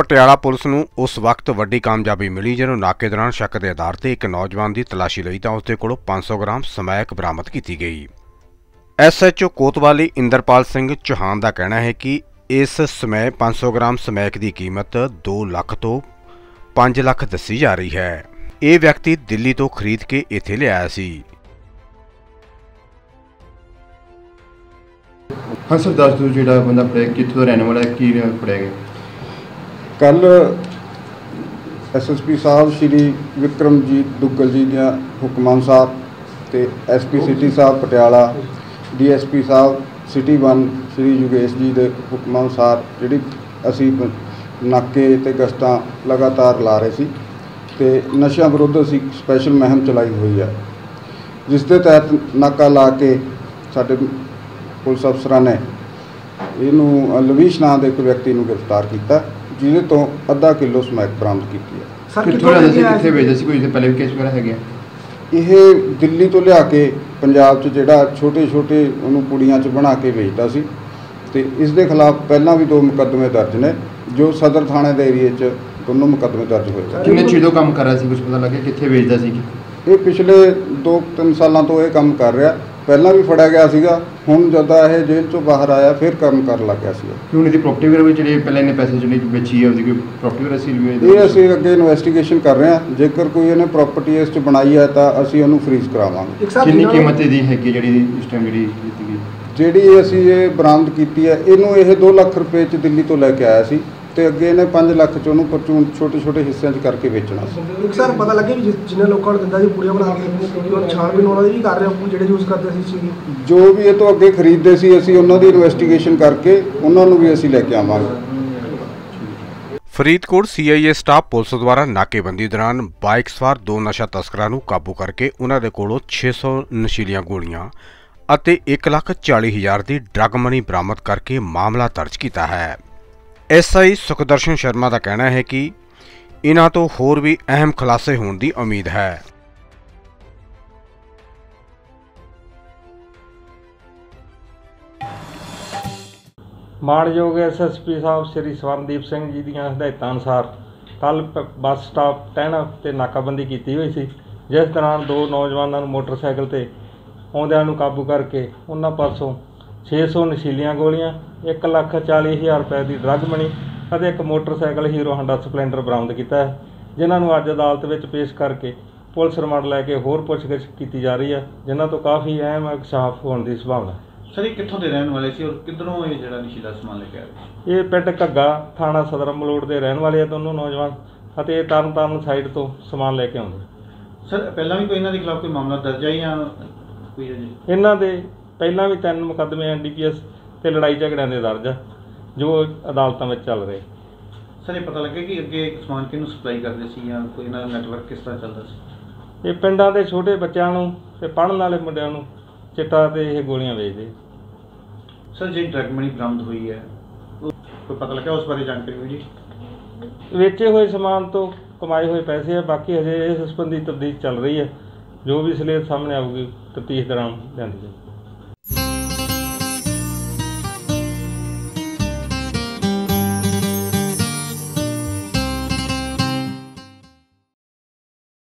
Patiala police ਨੂੰ ਉਸ ਵਕਤ ਵੱਡੀ ਕਾਮਯਾਬੀ ਮਿਲੀ ਜਦੋਂ ਨਾਕੇ ਦੌਰਾਨ ਸ਼ੱਕ ਦੇ ਆਧਾਰ ਤੇ ਇੱਕ ਨੌਜਵਾਨ ਦੀ ਤਲਾਸ਼ੀ ਲਈ ਤਾਂ ਉਸ ਦੇ ਕੋਲੋਂ 500 ਗ੍ਰਾਮ ਸਮੈਕ ਬਰਾਮਦ ਕੀਤੀ ਗਈ। ਐਸਐਚਓ ਕੋਤਵਾਲੀ ਇੰਦਰਪਾਲ ਸਿੰਘ ਚੌਹਾਨ ਦਾ ਕਹਿਣਾ ਹੈ ਕਿ ਇਸ ਸਮੇਂ 500 ਗ੍ਰਾਮ ਸਮੈਕ ਦੀ ਕੀਮਤ 2 ਲੱਖ ਤੋਂ 5 ਲੱਖ ਦੱਸੀ ਜਾ ਰਹੀ ਹੈ। ਇਹ ਵਿਅਕਤੀ ਦਿੱਲੀ ਤੋਂ ਖਰੀਦ ਕੇ ਇੱਥੇ ਲਿਆਇਆ ਸੀ। ਹਾਂ ਸਰ, ਦੱਸ ਦਿਓ ਜਿਹੜਾ ਬੰਦਾ ਫੜਿਆ ਕਿੱਥੋਂ ਦਾ ਰਹਿਣ ਵਾਲਾ ਹੈ, ਕੀ ਫੜਿਆ ਗਿਆ? ਕੱਲ ਐਸਐਸਪੀ ਸਾਹਿਬ ਸ਼੍ਰੀ ਵਿਕਰਮਜੀਤ ਦੁੱਗਲ ਜੀ ਦੀਆਂ ਹੁਕਮਾਂ ਅਨੁਸਾਰ ਤੇ ਐਸਪੀ ਸਿਟੀ ਸਾਹਿਬ ਪਟਿਆਲਾ ਡੀਐਸਪੀ ਸਾਹਿਬ ਸਿਟੀ 1 ਸ਼੍ਰੀ ਯੋਗੇਸ਼ ਜੀ ਦੇ ਹੁਕਮਾਂ ਅਨੁਸਾਰ ਜਿਹੜੀ ਅਸੀਂ ਨਾਕੇ ਤੇ ਗਸ਼ਤਾਂ ਲਗਾਤਾਰ ਲਾ ਰਹੇ ਸੀ ਤੇ ਨਸ਼ਿਆਂ ਵਿਰੁੱਧ ਅਸੀਂ ਸਪੈਸ਼ਲ ਮੁਹਿੰਮ ਚਲਾਈ ਹੋਈ ਹੈ ਜਿਸ ਦੇ ਤਹਿਤ ਨਾਕਾ ਲਾ ਕੇ ਸਾਡੇ ਪੁਲਿਸ ਅਫਸਰਾਂ ਨੇ ਇਹਨੂੰ ਲਵੀਸ਼ ਨਾਂ ਦੇ ਇੱਕ ਵਿਅਕਤੀ ਨੂੰ ਗ੍ਰਿਫਤਾਰ ਕੀਤਾ। ਜਿਹਦੇ ਤੋਂ ਅੱਧਾ ਕਿਲੋ ਸਮੈਕ ਬਰਾਮਦ ਕੀਤੀ ਹੈ ਸਰ ਕਿੱਥੋਂ ਰਹਿੰਦਾ ਸੀ ਕਿੱਥੇ ਵੇਚਦਾ ਸੀ ਕੋਈ ਇਹਦੇ ਪਹਿਲੇ ਵੀ ਕੇਸ ਵਗੈਰਾ ਹੈਗੇ ਆ? ਇਹ ਦਿੱਲੀ ਤੋਂ ਲਿਆ ਕੇ ਪੰਜਾਬ 'ਚ ਜਿਹੜਾ ਛੋਟੇ ਛੋਟੇ ਉਹਨੂੰ ਪੁੜੀਆਂ 'ਚ ਬਣਾ ਕੇ ਵੇਚਦਾ ਸੀ ਤੇ ਇਸ ਦੇ ਖਿਲਾਫ ਪਹਿਲਾਂ ਵੀ ਦੋ ਮੁਕੱਦਮੇ ਦਰਜ ਨੇ ਜੋ ਸਦਰ ਥਾਣੇ ਦੇ ਏਰੀਏ 'ਚ ਦੋਨੋਂ ਮੁਕੱਦਮੇ ਦਰਜ ਹੋਏ ਆ। ਕਿੰਨੇ ਚਿਰ ਤੋਂ ਕੰਮ ਕਰ ਰਿਹਾ ਸੀ ਕੁਝ ਪਤਾ ਲੱਗਿਆ ਕਿੱਥੇ ਵੇਚਦਾ ਸੀ? ਇਹ ਪਿਛਲੇ 2-3 ਸਾਲਾਂ ਤੋਂ ਇਹ ਕੰਮ ਕਰ ਰਿਹਾ ਪਹਿਲਾਂ ਵੀ ਫੜਿਆ ਗਿਆ ਸੀਗਾ ਹੁਣ ਜਦੋਂ ਇਹ ਜੇਲ੍ਹ 'ਚੋਂ ਬਾਹਰ ਆਇਆ ਫਿਰ ਕੰਮ ਕਰਨ ਲੱਗ ਗਿਆ ਸੀਗਾ। ਕਿ ਹੁਣ ਇਹਦੀ ਪ੍ਰਾਪਰਟੀ ਵਗੈਰਾ ਵੀ ਜਿਹੜੇ ਪਹਿਲੇ ਇਹਨੇ ਪੈਸੇ ਜਿਹੜੇ ਵੇਚੀ ਹੈ ਉਹਦੀ ਕੋਈ ਪ੍ਰਾਪਰਟੀ ਵਗੈਰਾ ਸੀ ਵੀ ਇਹ ਅਸੀਂ ਅੱਗੇ ਇਨਵੈਸਟੀਗੇਸ਼ਨ ਕਰ ਰਹੇ ਹਾਂ। ਜੇਕਰ ਕੋਈ ਇਹਨੇ ਪ੍ਰਾਪਰਟੀ ਇਸ 'ਚ ਬਣਾਈ ਹੈ ਤਾਂ ਅਸੀਂ ਉਹਨੂੰ ਫ੍ਰੀਜ਼ ਕਰਾਵਾਂਗੇ। ਕਿੰਨੀ ਕੀਮਤ ਇਹਦੀ ਹੈਗੀ ਹੈ ਜਿਹੜੀ ਇਸ ਟਾਈਮ ਜਿਹੜੀ ਦਿੱਤੀ ਗਈ? ਜਿਹੜੀ ਅਸੀਂ ਇਹ ਬਰਾਮਦ ਕੀਤੀ ਹੈ ਇਹਨੂੰ ਇਹ 2 ਲੱਖ ਰੁਪਏ 'ਚ ਦਿੱਲੀ ਤੋਂ ਲੈ ਕੇ ਆਇਆ ਸੀ। ਤੇ ਅੱਗੇ ਇਹਨੇ 5 ਲੱਖ 'ਚ ਉਹਨੂੰ ਪਰਚੂਨ ਛੋਟੇ ਛੋਟੇ ਹਿੱਸਿਆਂ 'ਚ ਕਰਕੇ ਵੇਚਣਾ ਸੀ। ਸਰ ਪਤਾ ਲੱਗੇ ਵੀ ਜਿ- ਜਿਨ੍ਹਾਂ ਲੋਕਾਂ ਨੂੰ ਦਿੰਦਾ ਜੀ ਪੂੜੀਆਂ ਬਣਾ ਕੇ ਉਹ ਛਾਣਬੀਨ ਉਹਨਾਂ ਦੀ ਵੀ ਕਰ ਰਹੇ ਹੋ ਜਿਹੜੇ ਯੂਜ਼ ਕਰਦੇ ਸੀ ਚੀਜ਼ ਜੋ ਵੀ ਇਹ ਤੋਂ ਅੱਗੇ ਖਰੀਦਦੇ ਸੀ ਅਸੀਂ ਉਹਨਾਂ ਦੀ ਇਨਵੈਸਟੀਗੇਸ਼ਨ ਕਰਕੇ ਉਹਨਾਂ ਨੂੰ ਵੀ ਅਸੀਂ ਲੈ ਕੇ ਆਵਾਂਗੇ। ਫਰੀਦਕੋਟ ਸੀਆਈਏ ਸਟਾਫ ਪੁਲਿਸ ਦੁਆਰਾ ਨਾਕੇਬੰਦੀ ਦੌਰਾਨ ਬਾਈਕ ਸਵਾਰ ਦੋ ਨਸ਼ਾ ਤਸਕਰਾਂ ਨੂੰ ਕਾਬੂ ਕਰਕੇ ਉਹਨਾਂ ਦੇ ਕੋਲੋਂ 600 ਨਸ਼ੀਲੀਆਂ ਗੋਲੀਆਂ ਅਤੇ 1,40,000 ਦੀ ਡਰੱਗ ਮਨੀ ਬਰਾਮਦ ਕਰਕੇ ਮਾਮਲਾ ਦਰਜ ਕੀਤਾ ਹੈ। ਐਸਆਈ ਸੁਖਦਰਸ਼ਨ ਸ਼ਰਮਾ ਦਾ ਕਹਿਣਾ ਹੈ ਕਿ ਇਹਨਾਂ ਤੋਂ ਹੋਰ ਵੀ ਅਹਿਮ ਖੁਲਾਸੇ ਹੋਣ ਦੀ ਉਮੀਦ ਹੈ। ਮਾਣਯੋਗ ਐਸਐਸਪੀ ਸਾਹਿਬ ਸ੍ਰੀ ਸਵਰਨਦੀਪ ਸਿੰਘ ਜੀ ਦੀਆਂ ਹਦਾਇਤਾਂ ਅਨੁਸਾਰ ਕੱਲ ਬੱਸ ਸਟਾਪ ਟਹਿਣਾ ਤੇ ਨਾਕਾਬੰਦੀ ਕੀਤੀ ਹੋਈ ਸੀ, ਜਿਸ ਦੌਰਾਨ ਦੋ ਨੌਜਵਾਨਾਂ ਨੂੰ ਮੋਟਰਸਾਈਕਲ ਤੇ ਆਉਂਦਿਆਂ ਨੂੰ ਕਾਬੂ ਕਰਕੇ ਉਹਨਾਂ ਪਾਸੋਂ 600 ਨਸ਼ੀਲੀਆਂ ਗੋਲੀਆਂ 1,40,000 ਰੁਪਏ ਦੀ ਡਰੱਗ ਮਨੀ ਅਤੇ ਇੱਕ ਮੋਟਰਸਾਈਕਲ ਹੀਰੋ ਹਾਂਡਾ ਸਪਲੈਂਡਰ ਬਰਾਮਦ ਕੀਤਾ ਹੈ ਜਿਨ੍ਹਾਂ ਨੂੰ ਅੱਜ ਅਦਾਲਤ ਵਿੱਚ ਪੇਸ਼ ਕਰਕੇ ਪੁਲਿਸ ਰਿਮਾਂਡ ਲੈ ਕੇ ਹੋਰ ਪੁੱਛਗਿੱਛ ਕੀਤੀ ਜਾ ਰਹੀ ਹੈ ਜਿਨ੍ਹਾਂ ਤੋਂ ਕਾਫੀ ਅਹਿਮ ਇਕਸ਼ਾਫ ਹੋਣ ਦੀ ਸੰਭਾਵਨਾ ਹੈ। ਸਰ ਇਹ ਕਿੱਥੋਂ ਦੇ ਰਹਿਣ ਵਾਲੇ ਸੀ ਔਰ ਕਿੱਧਰੋਂ ਇਹ ਜਿਹੜਾ ਨਸ਼ੀਲਾ ਸਮਾਨ ਲੈ ਕੇ ਆਏ ਸੀ? ਇਹ ਪਿੰਡ ਘੱਗਾ ਥਾਣਾ ਸਦਰ ਮਲੋੜ ਦੇ ਰਹਿਣ ਵਾਲੇ ਆ ਦੋਨੋਂ ਨੌਜਵਾਨ ਅਤੇ ਇਹ ਤਰਨਤਾਰਨ ਸਾਈਡ ਤੋਂ ਸਮਾਨ ਲੈ ਕੇ ਆਉਂਦੇ ਸਰ ਪਹਿਲਾਂ ਵੀ ਕੋਈ ਇਹਨਾਂ ਦੇ ਖਿਲਾਫ ਕੋਈ ਮਾਮਲਾ ਦਰਜ ਹੈ ਜਾਂ ਕੋਈ ਅਜੇ ਇਹਨਾਂ ਦੇ ਪਹਿਲਾਂ ਵੀ ਤਿੰਨ ਮੁਕੱਦਮੇ ਐਨਡੀਪੀਐਸ ਤੇ ਲੜਾਈ ਝਗੜਿਆਂ ਦੇ ਦਰਜ ਆ ਜੋ ਅਦਾਲਤਾਂ ਵਿੱਚ ਚੱਲ ਰਹੇ। ਸਰ ਇਹ ਪਤਾ ਲੱਗਿਆ ਕਿ ਅੱਗੇ ਇੱਕ ਸਮਾਨ ਕਿਹਨੂੰ ਸਪਲਾਈ ਕਰਦੇ ਸੀ ਜਾਂ ਕੋਈ ਇਹਨਾਂ ਦਾ ਨੈਟਵਰਕ ਕਿਸ ਤਰ੍ਹਾਂ ਚੱਲਦਾ ਸੀ? ਇਹ ਪਿੰਡਾਂ ਦੇ ਛੋਟੇ ਬੱਚਿਆਂ ਨੂੰ ਤੇ ਪੜ੍ਹਨ ਵਾਲੇ ਮੁੰਡਿਆਂ ਨੂੰ ਚਿੱਟਾ ਤੇ ਇਹ ਗੋਲੀਆਂ ਵੇਚਦੇ। ਸਰ ਜਿਹੜੀ ਡਰਗ ਮਨੀ ਬਰਾਮਦ ਹੋਈ ਹੈ ਕੋਈ ਪਤਾ ਲੱਗਿਆ ਉਸ ਬਾਰੇ ਜਾਣਕਾਰੀ ਮਿਲੀ ਵੇਚੇ ਹੋਏ ਸਮਾਨ ਤੋਂ ਕਮਾਏ ਹੋਏ ਪੈਸੇ ਆ ਬਾਕੀ ਹਜੇ ਇਸ ਸੰਬੰਧੀ ਤਬਦੀਲ ਚੱਲ ਰਹੀ ਹੈ। ਜੋ ਵੀ ਸਲੇਤ ਸਾਹਮਣੇ ਆਊਗੀ ਤਫਤੀਸ਼ ਦੌਰਾਨ ਲਿਆਂਦੀ ਜਾਊਗੀ।